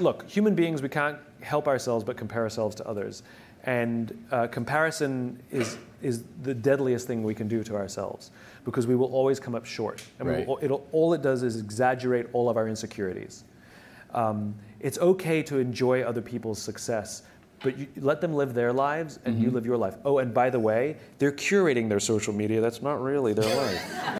look, human beings, we can't help ourselves but compare ourselves to others. And uh, comparison is, is the deadliest thing we can do to ourselves because we will always come up short. I Right. all it does is exaggerate all of our insecurities. Um, it's okay to enjoy other people's success, but you, let them live their lives and you mm-hmm. live your life. Oh, and by the way, they're curating their social media. That's not really their life.